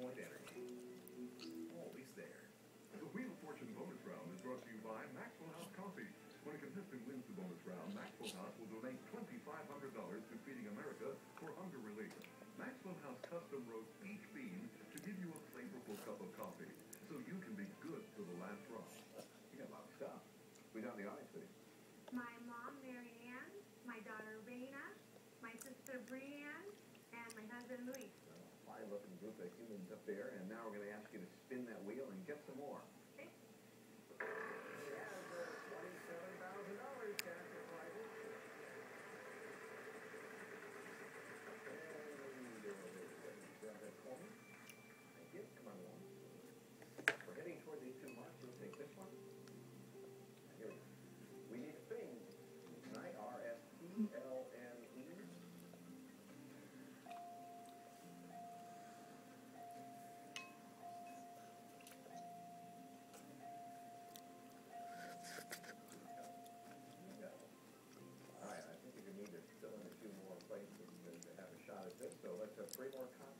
Centerpoint Energy. Always there. The Wheel of Fortune bonus round is brought to you by Maxwell House Coffee. When a contestant wins the bonus round, Maxwell House will donate $2,500 to Feeding America for hunger relief. Maxwell House custom roasts each bean to give you a flavorful cup of coffee, so you can be good to the last drop. You got a lot of stuff. We got the with you. My mom, Mary Ann, my daughter, Raina, my sister, Brianne, and my husband, Luis. Group of humans up there, and now we're going to ask you to spin that wheel three more copies.